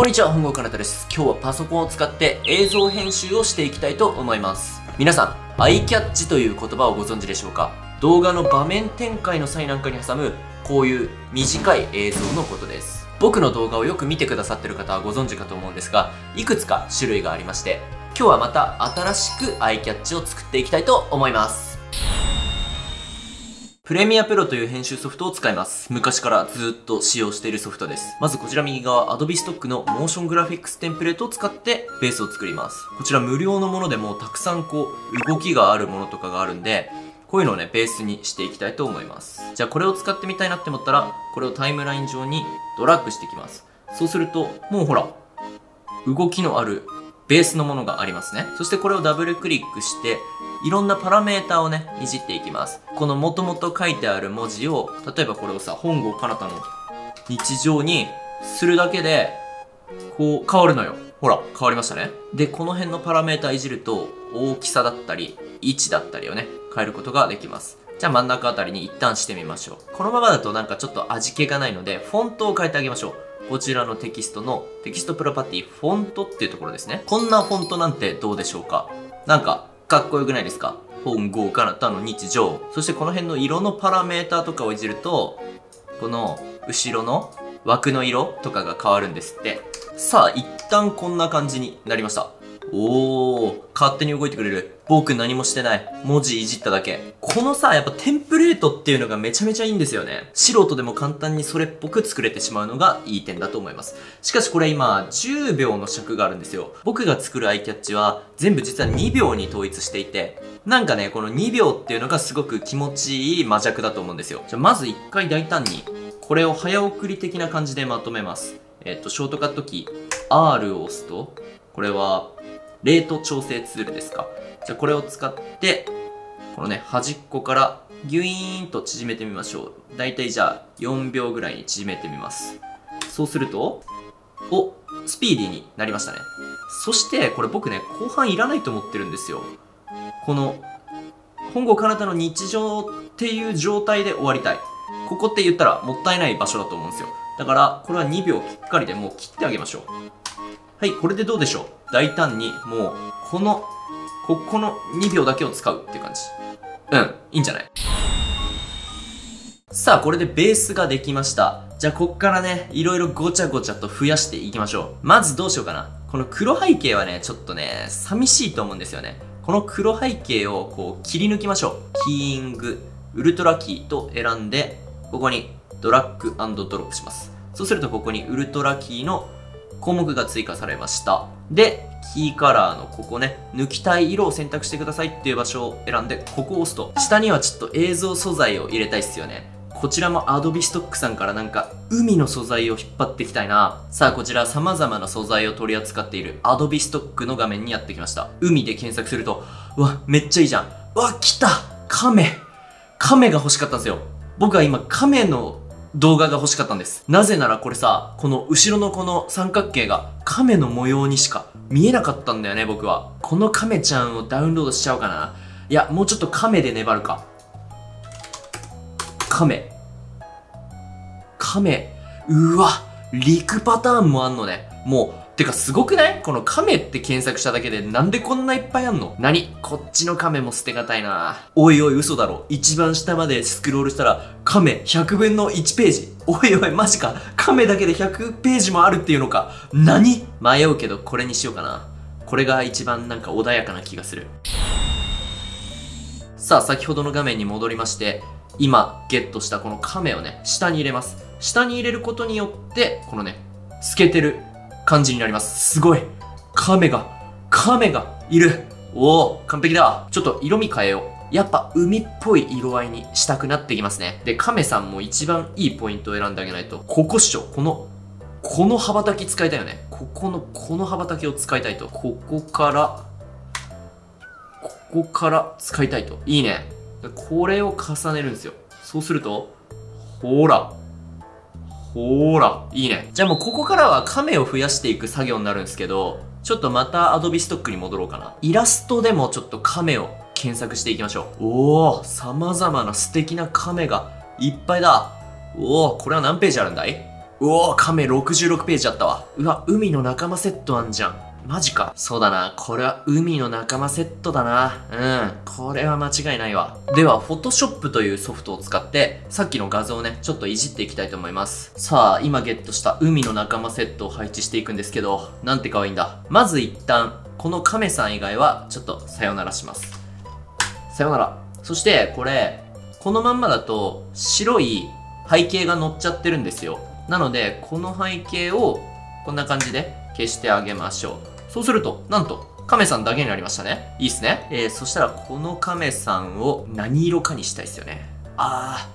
こんにちは、本郷かなたです。今日はパソコンを使って映像編集をしていきたいと思います。皆さん、アイキャッチという言葉をご存知でしょうか？動画の場面展開の際なんかに挟む、こういう短い映像のことです。僕の動画をよく見てくださってる方はご存知かと思うんですが、いくつか種類がありまして、今日はまた新しくアイキャッチを作っていきたいと思います。プレミアプロという編集ソフトを使います。昔からずっと使用しているソフトです。まずこちら右側、Adobe Stock のモーショングラフィックステンプレートを使ってベースを作ります。こちら無料のものでもたくさんこう動きがあるものとかがあるんで、こういうのをね、ベースにしていきたいと思います。じゃあこれを使ってみたいなって思ったら、これをタイムライン上にドラッグしていきます。そうすると、もうほら、動きのあるベースのものがありますね。そしてこれをダブルクリックして、いろんなパラメータをね、いじっていきます。この元々書いてある文字を、例えばこれをさ、本郷かなたの日常にするだけで、こう変わるのよ。ほら、変わりましたね。で、この辺のパラメータいじると、大きさだったり、位置だったりをね、変えることができます。じゃあ真ん中あたりに一旦してみましょう。このままだとなんかちょっと味気がないので、フォントを変えてあげましょう。こちらのテキストのテキストプロパティフォントっていうところですね。こんなフォントなんてどうでしょうか？なんかかっこよくないですか？本郷奏多の日常。そしてこの辺の色のパラメーターとかをいじると、この後ろの枠の色とかが変わるんですって。さあ、一旦こんな感じになりました。おー、勝手に動いてくれる。僕何もしてない。文字いじっただけ。このさ、やっぱテンプレートっていうのがめちゃめちゃいいんですよね。素人でも簡単にそれっぽく作れてしまうのがいい点だと思います。しかしこれ今、10秒の尺があるんですよ。僕が作るアイキャッチは全部実は2秒に統一していて、なんかね、この2秒っていうのがすごく気持ちいい魔弱だと思うんですよ。じゃまず一回大胆に、これを早送り的な感じでまとめます。えっと、ショートカットキー R を押すと、これは、レート調整ツールですか？じゃあこれを使って、このね、端っこからギュイーンと縮めてみましょう。だいたいじゃあ4秒ぐらいに縮めてみます。そうすると、お、スピーディーになりましたね。そして、これ僕ね、後半いらないと思ってるんですよ。この、本郷かなたの日常っていう状態で終わりたい。ここって言ったらもったいない場所だと思うんですよ。だから、これは2秒きっかりでもう切ってあげましょう。はい、これでどうでしょう？大胆に、もう、この、ここの2秒だけを使うっていう感じ。うん、いいんじゃない？さあ、これでベースができました。じゃあ、こっからね、いろいろごちゃごちゃと増やしていきましょう。まずどうしようかな。この黒背景はね、ちょっとね、寂しいと思うんですよね。この黒背景をこう切り抜きましょう。キーイング、ウルトラキーと選んで、ここにドラッグドロップします。そうするとここにウルトラキーの項目が追加されました。で、キーカラーのここね、抜きたい色を選択してくださいっていう場所を選んで、ここを押すと、下にはちょっと映像素材を入れたいっすよね。こちらも Adobe Stock さんからなんか海の素材を引っ張っていきたいな。さあこちら様々な素材を取り扱っている Adobe Stock の画面にやってきました。海で検索すると、うわ、めっちゃいいじゃん。うわ、来た亀亀が欲しかったんですよ。僕は今亀の動画が欲しかったんです。なぜならこれさ、この後ろのこの三角形が亀の模様にしか見えなかったんだよね、僕は。この亀ちゃんをダウンロードしちゃおうかな。いや、もうちょっと亀で粘るか。亀。亀。うわ、陸パターンもあんのね。もう、てかすごくない？この亀って検索しただけでなんでこんないっぱいあんの？何？こっちの亀も捨てがたいなおいおい嘘だろ。一番下までスクロールしたら亀100分の1ページ。おいおいマジか。亀だけで100ページもあるっていうのか。何？迷うけどこれにしようかな。これが一番なんか穏やかな気がする。さあ先ほどの画面に戻りまして、今ゲットしたこの亀をね、下に入れます。下に入れることによって、このね、透けてる感じになります。すごい亀が、亀がいるおお完璧だちょっと色味変えよう。やっぱ海っぽい色合いにしたくなってきますね。で、亀さんも一番いいポイントを選んであげないと。ここっしょ。この、この羽ばたき使いたいよね。ここの、この羽ばたきを使いたいと。ここから、ここから使いたいと。いいね。これを重ねるんですよ。そうすると、ほら。ほーら、いいね。じゃあもうここからは亀を増やしていく作業になるんですけど、ちょっとまたアドビストックに戻ろうかな。イラストでもちょっと亀を検索していきましょう。おー、様々な素敵な亀がいっぱいだ。おー、これは何ページあるんだい？おー、亀66ページあったわ。うわ、海の仲間セットあんじゃん。マジか。そうだな。これは海の仲間セットだな。うん。これは間違いないわ。では、Photoshop というソフトを使って、さっきの画像をね、ちょっといじっていきたいと思います。さあ、今ゲットした海の仲間セットを配置していくんですけど、なんて可愛いんだ。まず一旦、この亀さん以外は、ちょっとさよならします。さよなら。そして、これ、このまんまだと、白い背景が乗っちゃってるんですよ。なので、この背景を、こんな感じで消してあげましょう。そうすると、なんと、亀さんだけになりましたね。いいっすね。えー、そしたら、この亀さんを何色かにしたいっすよね。あ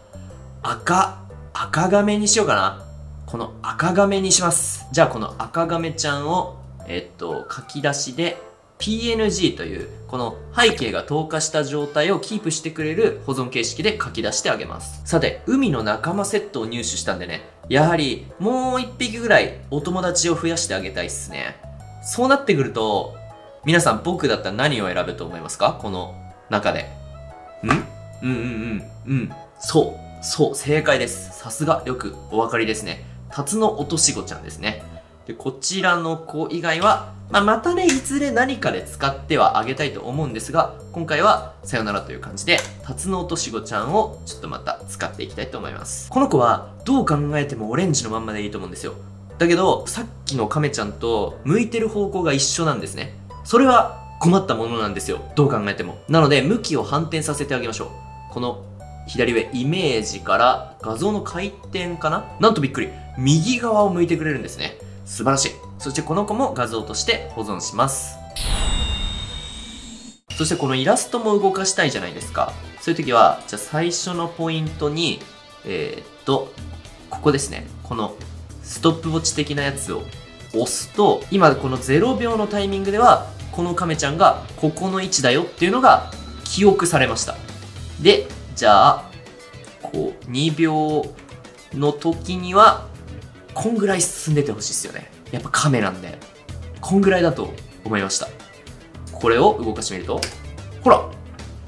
ー、赤、赤亀にしようかな。この赤亀にします。じゃあ、この赤亀ちゃんを、えっと、書き出しで、PNG というこの背景が透過した状態をキープしてくれる保存形式で書き出してあげますさて海の仲間セットを入手したんでねやはりもう一匹ぐらいお友達を増やしてあげたいっすねそうなってくると、皆さん僕だったら何を選ぶと思いますか？この中で。ん？うんうんうんうん。そう。そう。正解です。さすがよくお分かりですね。タツノオトシゴちゃんですね。で、こちらの子以外は、まあ、またね、いずれ何かで使ってはあげたいと思うんですが、今回はさよならという感じで、タツノオトシゴちゃんをちょっとまた使っていきたいと思います。この子はどう考えてもオレンジのまんまでいいと思うんですよ。だけど、さっきの亀ちゃんと向いてる方向が一緒なんですね。それは困ったものなんですよ。どう考えても。なので、向きを反転させてあげましょう。この左上、イメージから画像の回転かな？なんとびっくり。右側を向いてくれるんですね。素晴らしい。そしてこの子も画像として保存します。そしてこのイラストも動かしたいじゃないですか。そういう時は、じゃあ最初のポイントに、えー、っと、ここですね。このストップウォッチ的なやつを押すと、今この0秒のタイミングでは、この亀ちゃんがここの位置だよっていうのが記憶されました。で、じゃあ、こう、2秒の時には、こんぐらい進んでてほしいですよね。やっぱ亀なんで。こんぐらいだと思いました。これを動かしてみると、ほら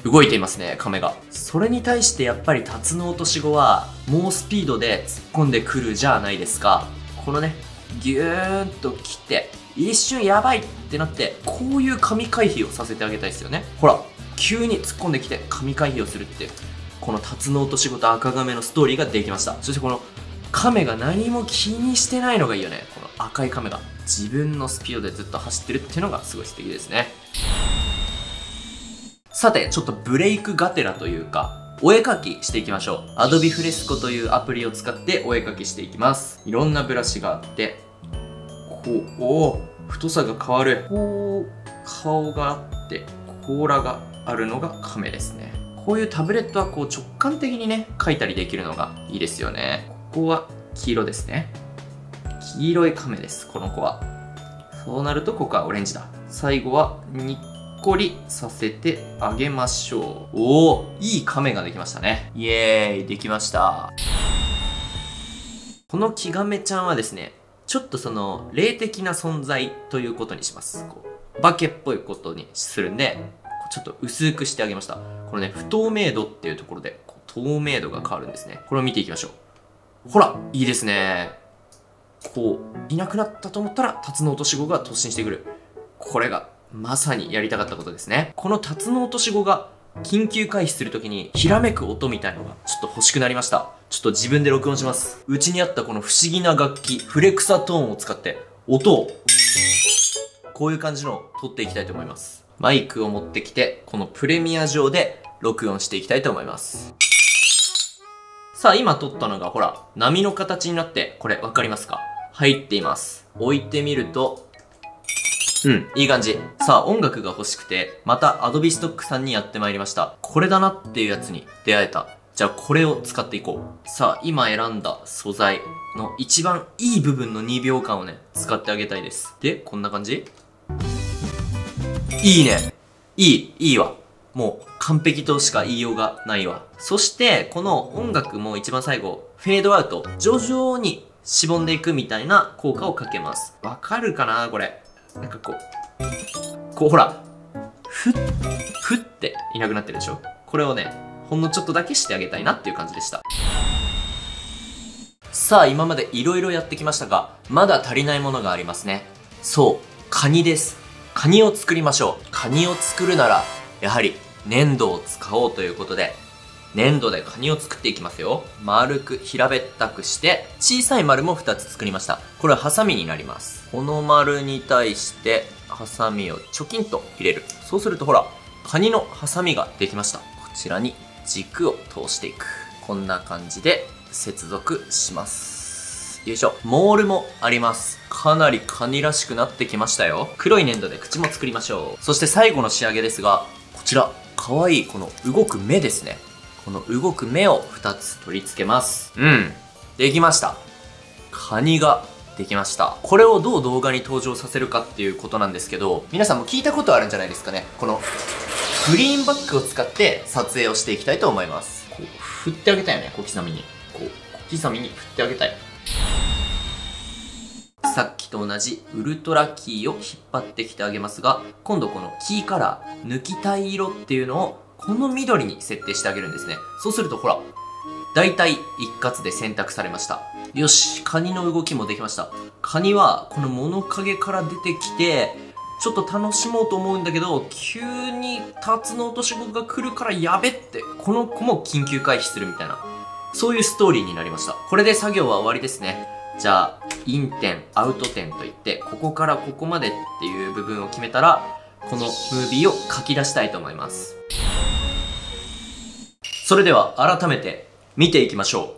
動いていますね、亀が。それに対してやっぱりタツノオトシゴは猛スピードで突っ込んでくるじゃないですか。このね、ギューンと来て、一瞬やばいってなって、こういう神回避をさせてあげたいですよね。ほら、急に突っ込んできて神回避をするって、このタツノオトシゴと赤亀のストーリーができました。そしてこの亀が何も気にしてないのがいいよね。この赤い亀が。自分のスピードでずっと走ってるっていうのがすごい素敵ですね。さて、ちょっとブレイクがてらというか、お絵かきしていきましょう。Adobe Fresco というアプリを使ってお絵かきしていきます。いろんなブラシがあって、こう、お太さが変わる。こう、顔があって、甲羅があるのが亀ですね。こういうタブレットはこう直感的にね、描いたりできるのがいいですよね。ここは黄色ですね。黄色い亀です、この子は。そうなるとここはオレンジだ。最後はニッこりさせてあげましょう。おおいい亀ができましたね。イエーイ、できました。このキガメちゃんはですね、ちょっとその、霊的な存在ということにします。こう、化けっぽいことにするんで、ちょっと薄くしてあげました。このね、不透明度っていうところで、透明度が変わるんですね。これを見ていきましょう。ほら、いいですね。こう、いなくなったと思ったら、タツノオトシゴが突進してくる。これがまさにやりたかったことですね。このタツノオトシゴが緊急回避するときに、ひらめく音みたいのがちょっと欲しくなりました。ちょっと自分で録音します。うちにあったこの不思議な楽器、フレクサトーンを使って、音を、こういう感じのを取っていきたいと思います。マイクを持ってきて、このプレミア上で録音していきたいと思います。さあ、今撮ったのが、ほら、波の形になって、これわかりますか？入っています。置いてみると、うん、いい感じ。さあ、音楽が欲しくて、また Adobe Stock さんにやってまいりました。これだなっていうやつに出会えた。じゃあ、これを使っていこう。さあ、今選んだ素材の一番いい部分の2秒間をね、使ってあげたいです。で、こんな感じ？いいね。いい、いいわ。もう完璧としか言いようがないわ。そして、この音楽も一番最後、フェードアウト、徐々にしぼんでいくみたいな効果をかけます。わかるかなこれ。なんかこう、こうほら、ふっ、ふっていなくなってるでしょこれをね、ほんのちょっとだけしてあげたいなっていう感じでした。さあ今まで色々やってきましたが、まだ足りないものがありますね。そう、カニです。カニを作りましょう。カニを作るなら、やはり粘土を使おうということで、粘土でカニを作っていきますよ。丸く平べったくして、小さい丸も2つ作りました。これはハサミになります。この丸に対して、ハサミをチョキンと入れる。そうするとほら、カニのハサミができました。こちらに軸を通していく。こんな感じで接続します。よいしょ。モールもあります。かなりカニらしくなってきましたよ。黒い粘土で口も作りましょう。そして最後の仕上げですが、こちら、かわいいこの動く目ですね。この動く目を2つ取り付けます。うん。できました。カニができました。これをどう動画に登場させるかっていうことなんですけど、皆さんも聞いたことあるんじゃないですかね。この、グリーンバックを使って撮影をしていきたいと思います。こう、振ってあげたいよね、小刻みに。こう、小刻みに振ってあげたい。さっきと同じウルトラキーを引っ張ってきてあげますが、今度このキーカラー、抜きたい色っていうのをこの緑に設定してあげるんですね。そうするとほら、大体一括で選択されました。よし、カニの動きもできました。カニはこの物陰から出てきて、ちょっと楽しもうと思うんだけど、急にタツノオトシゴが来るからやべって、この子も緊急回避するみたいな、そういうストーリーになりました。これで作業は終わりですね。じゃあ、イン点、アウト点といって、ここからここまでっていう部分を決めたら、このムービーを書き出したいと思います。それでは改めて見ていきましょ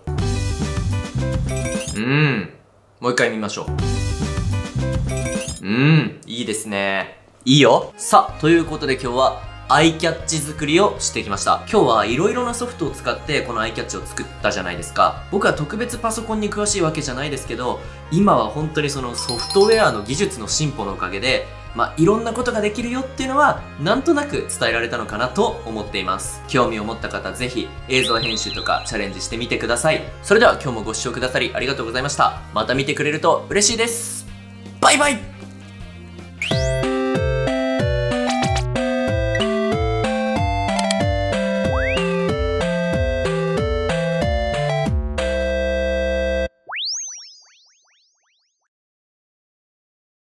う。うん。もう一回見ましょう。うん。いいですね。いいよ。さあ、ということで今日はアイキャッチ作りをしてきました。今日はいろいろなソフトを使ってこのアイキャッチを作ったじゃないですか。僕は特別パソコンに詳しいわけじゃないですけど、今は本当にそのソフトウェアの技術の進歩のおかげで、まあ、いろんなことができるよっていうのは、なんとなく伝えられたのかなと思っています。興味を持った方、ぜひ映像編集とかチャレンジしてみてください。それでは今日もご視聴くださりありがとうございました。また見てくれると嬉しいです。バイバイ